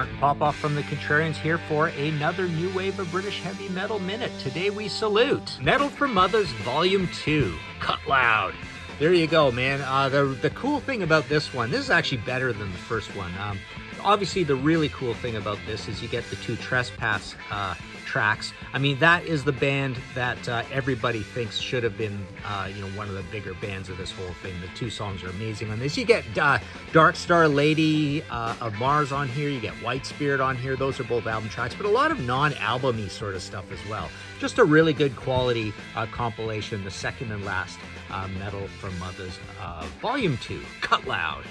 Martin Popoff from the Contrarians here for another new wave of British heavy metal minute. Today we salute Metal for Muthas Volume 2, Cut Loud. There you go, man. Uh, the, the cool thing about this one, this is actually better than the first one. Um, obviously, the really cool thing about this is you get the two Trespass uh, tracks. I mean, that is the band that uh, everybody thinks should have been, uh, you know, one of the bigger bands of this whole thing. The two songs are amazing on this. You get uh, Dark Star Lady uh, of Mars on here. You get White Spirit on here. Those are both album tracks, but a lot of non-albumy sort of stuff as well. Just a really good quality uh, compilation. The second and last uh, Metal from Muthas, Volume Two, Cut Loud.